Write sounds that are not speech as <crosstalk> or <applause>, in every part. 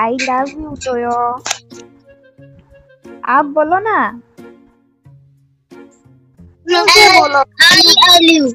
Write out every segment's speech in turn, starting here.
I love you Toyo आप बोलो ना। बोलो आई लव यू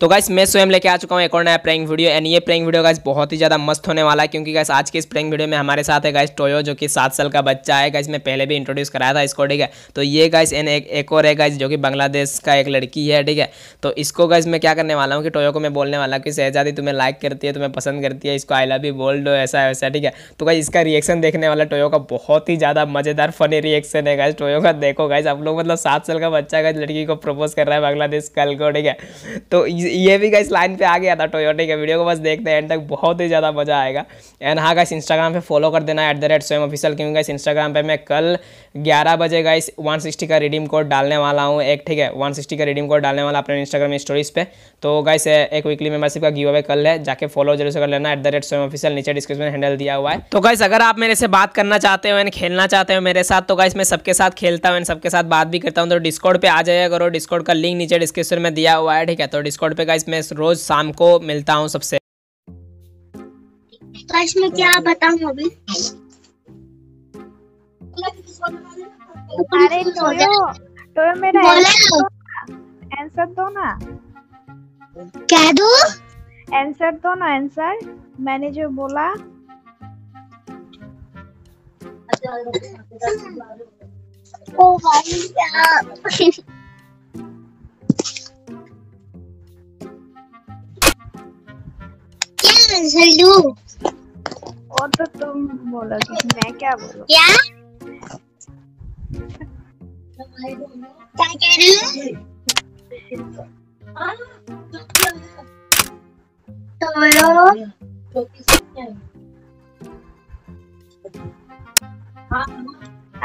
तो गाइस मैं स्वयं लेके आ चुका हूँ एक और नया प्रैंक वीडियो एंड ये प्रैंक वीडियो गाइस बहुत ही ज़्यादा मस्त होने वाला है क्योंकि गाइस आज के इस प्रैंक वीडियो में हमारे साथ है गाइस टोयो जो कि सात साल का बच्चा है। गाइस मैं पहले भी इंट्रोड्यूस कराया था इसको ठीक है? तो ये गाइस एन एक, एक और है गाइस जो कि बांग्लादेश का एक लड़की है ठीक है? तो इसको गाइस मैं क्या करने वाला हूँ कि टोयो को मैं बोलने वाला हूँ कि शहजादी तुम्हें लाइक करती है तुम्हें पसंद करती है इसको आई लव यू बोल दो ऐसा वैसा ठीक है? तो गाइस इसका रिएक्शन देखने वाला टोयो का बहुत ही ज़्यादा मज़ेदार फनी रिएक्शन है गाइस टोयो का। देखो गाइस आप लोग मतलब सात साल का बच्चा गाइस लड़की को प्रपोज कर रहा है बांग्लादेश कल को ठीक है? तो ये भी गाइस लाइन पे आ गया था टोयोटे के वीडियो को, बस देखते हैं एंड तक बहुत ही ज़्यादा मज़ा आएगा। एंड हाँ गाइस इंस्टाग्राम पे फॉलो कर देना at the rate Swayam official क्योंकि गाइस इंस्टाग्राम पे मैं कल 11 बजे गाइस 160 का रिडीम कोड डालने वाला हूँ। एक, ठीक है 160 का रिडीम कोड डालने वाला अपने इंस्टाग्राम स्टोरीज पे। तो गाइस एक वीकली मेंबरशिप का गिव अवे कल है जाके फॉलो ज़रूर से कर लेना। At the rate Swayam official नीचे डिस्क्रिप्शन में हैंडल दिया हुआ है। तो गाइस अगर आप मेरे से बात करना चाहते हो एंड खेलना चाहते हो मेरे साथ तो गाइस मैं सबके साथ खेलता हूँ एंड सबके साथ बात भी करता हूँ। तो डिस्कॉर्ड पे आ जाएगा करो डिस्कॉर्ड का लिंक नीचे डिस्क्रिप्शन में दिया हुआ है, ठीक है। तो डिस्कॉर्ड पे गाइस मैं रोज शाम को मिलता हूँ सबसे। काश मैं क्या बताऊँ अभी? अरे टोयो टोयो मेरा आंसर दो ना। क्या दो? आंसर दो ना आंसर मैंने जो बोला। ओ भाई क्या आंसर दो? और तो तुम बोलो मैं क्या बोलूँ? क्या? क्या कह हो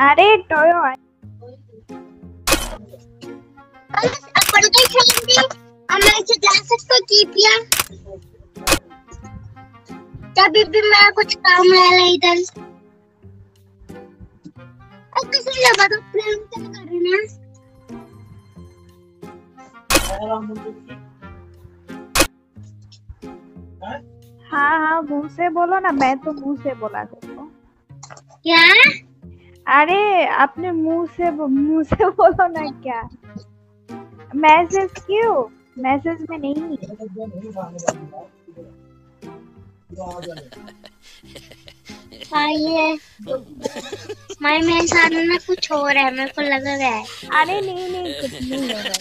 अरे, टोयो अपन के खेलेंगे हम ऐसे जा सकते कीपिया तभी भी मैं कुछ काम है इधर। कर रहे हाँ हाँ मुँह से बोलो ना मैं तो मुँह से बोला देखो क्या? अरे आपने मुँह से मुँह से <laughs> बोलो ना क्या? मैसेज क्यों? मैसेज में नहीं। माई मेरे साथ में कुछ हो रहा है मेरे को लग रहा है। अरे नहीं नहीं कुछ नहीं हो रहा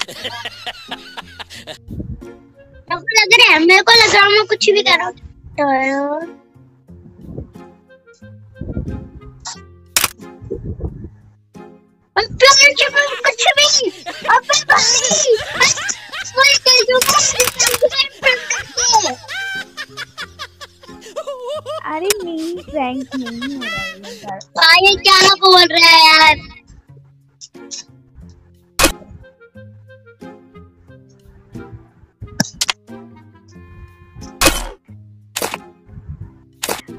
मेरे को लग रहा है मेरे को लग रहा है मैं कुछ भी करूँ तो कुछ भी अबे भाई प्रैंक नहीं हो रहा है भाई क्या बोल रहा है यार?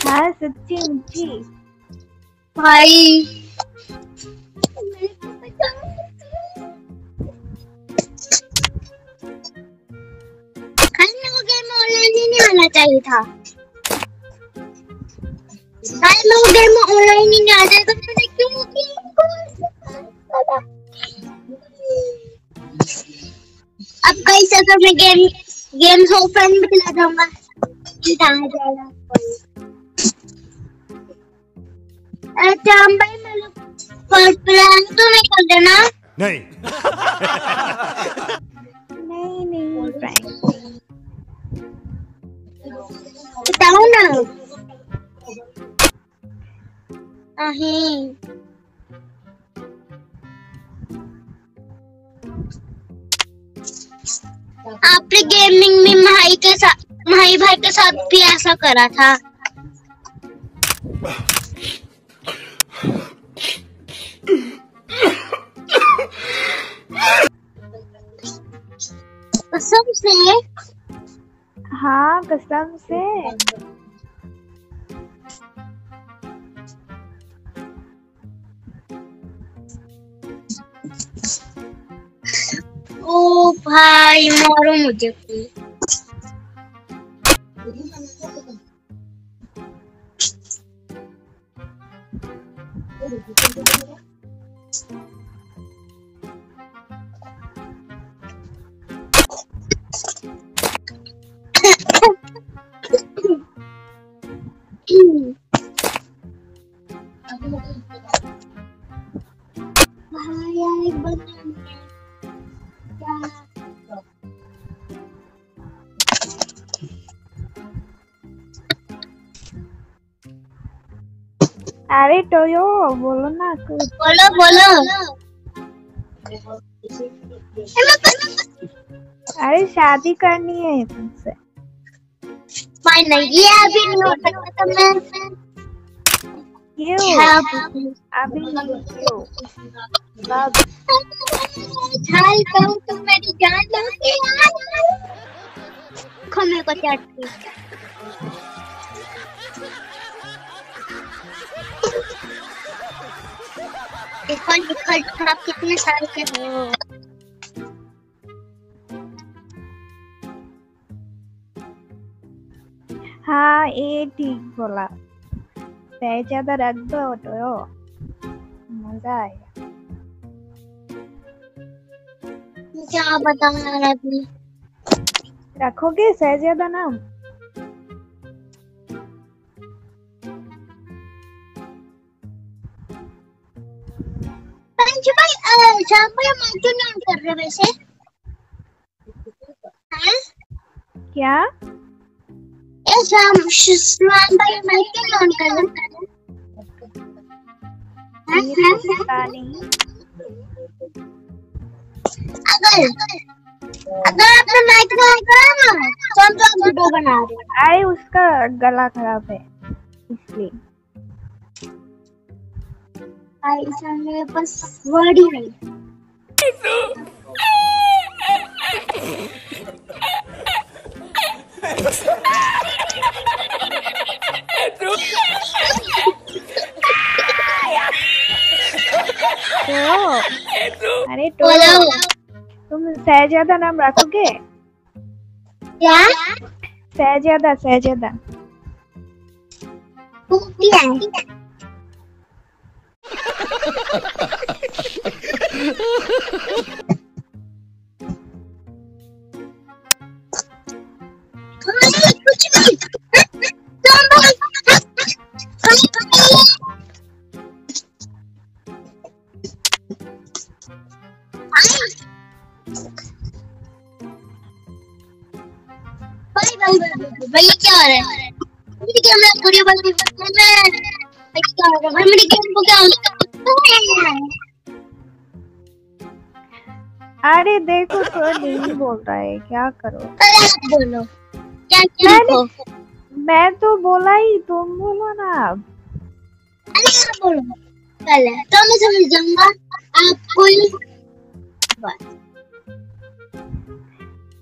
हाँ सच्ची मुच्ची भाई। गेम ऑनलाइन ही नहीं आना चाहिए था। कल मैं गेम ऑनलाइन ही नहीं आ अब कई अगर मैं गेम गेम ओपन भी खिला भाई मैं फ़र्स्ट प्लान तो नहीं कर देना नहीं नहीं। आपने गेमिंग में महाई के साथ महाई भाई के साथ भी ऐसा करा था। कसम से? हाँ कसम से। ओ भाई मारो मुझे भाई अरे टोयो बोलो ना कुछ बोलो बोलो अरे शादी करनी है तुमसे मैं नहीं ये अभी नहीं हो सकता तो मैं क्यों अभी नहीं क्यों हाय कहूँ तुम मेरी जान लोगे यार खो मेरे को चटती देखो निखल आप कितने साल के हो हाँ ये ठीक बोला पैसे ज़्यादा रख दो टोयो मज़ा आएगा क्या बताऊँ यार अभी रखोगे सहजादा नाम भाई शाम क्यों नहीं कर रहे वैसे। हाँ? क्या? ए शाम शाम क्यों नहीं कर रहे हाँ, तो अगर अगर आपने माइक में करा ना तो हम तो वीडियो बना रहे हैं। अरे उसका गला खराब है इसलिए। मेरे पास वर्ड ही नहीं अरे तो तुम सहजादा नाम रखोगे? क्या? सहजादा सहजादा। भाई, क्या हो रहा है? मेरी क्या हो? रहा है? अरे देखो तो नहीं बोल रहा है क्या करो? बोलो। क्या क्या मैं तो बोला ही तुम बोलो ना। अब अरे आप बोलो। पहले तो मैं समझ जाऊँगा आप कोई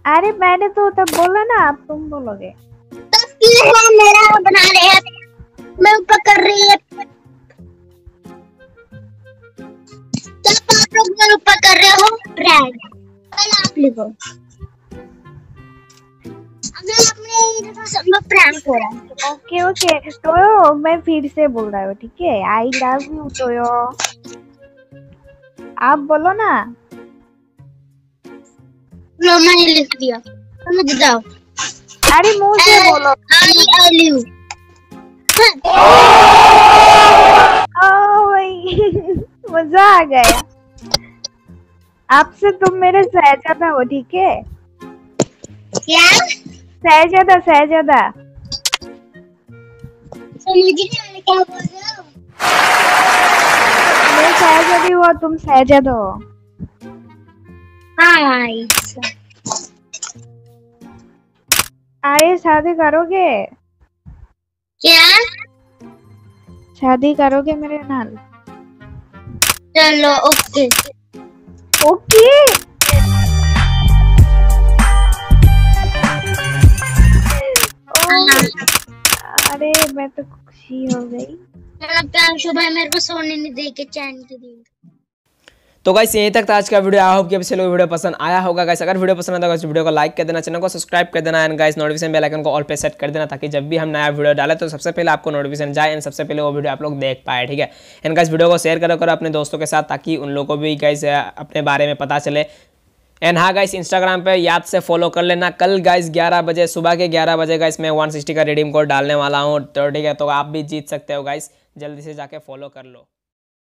अरे मैंने तो तब बोला ना आप तुम बोलोगे। तब क्यों है मेरा बना रहे हैं? मैं ऊपर कर रही है मेरे ऊपर कर रहे हो? प्रैंक पहले आप लिखो। ओके ओके टोयो मैं फिर से बोल रहा हूँ ठीक है? आई लव यू टोयो आप बोलो ना। लो मैंने लिख दिया। समझ जाओ अरे मुँह से बोलो। आई लव यू मज़ा आ गया। आपसे तुम मेरे सहजादा हो ठीक है? क्या? सहजादा सहजादा। समझ नहीं क्या बोल रहे हो मैं सहजादी हो तुम सहजादा हो। हाँ भाई अरे शादी करोगे? क्या? शादी करोगे मेरे नाल? चलो ओके। ओके। हाँ। अरे मैं तो खुशी हो गई। लगता है अंशु भाई मेरे को सोने नहीं दे के चैन के दिन तो गाइस यहीं तक था आज का वीडियो आई होप कि आप लोग वीडियो पसंद आया होगा। गाइस अगर वीडियो पसंद आता है तो वीडियो को लाइक कर देना चैनल को सब्सक्राइब कर देना and guys notification bell icon को ऑल पे सेट कर देना, ताकि जब भी हम नया वीडियो डालें तो सबसे पहले आपको नोटिफिकेशन जाए एंड सबसे पहले वो वीडियो आप लोग देख पाए, ठीक है? एंड गाइस वीडियो को शेयर करो करो अपने दोस्तों के साथ, ताकि उन लोगों को भी गाइस अपने बारे में पता चले। एंड हाँ गाइस इंस्टाग्राम पे याद से फॉलो कर लेना। कल गाइस 11 बजे, सुबह के 11 बजे गाइस मैं 160 का रिडीम कोड डालने वाला हूँ तो ठीक है? तो आप भी जीत सकते हो गाइस जल्दी से जाके फॉलो कर लो।